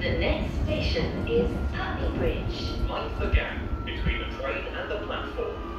The next station is Putney Bridge. Mind the gap between the train and the platform.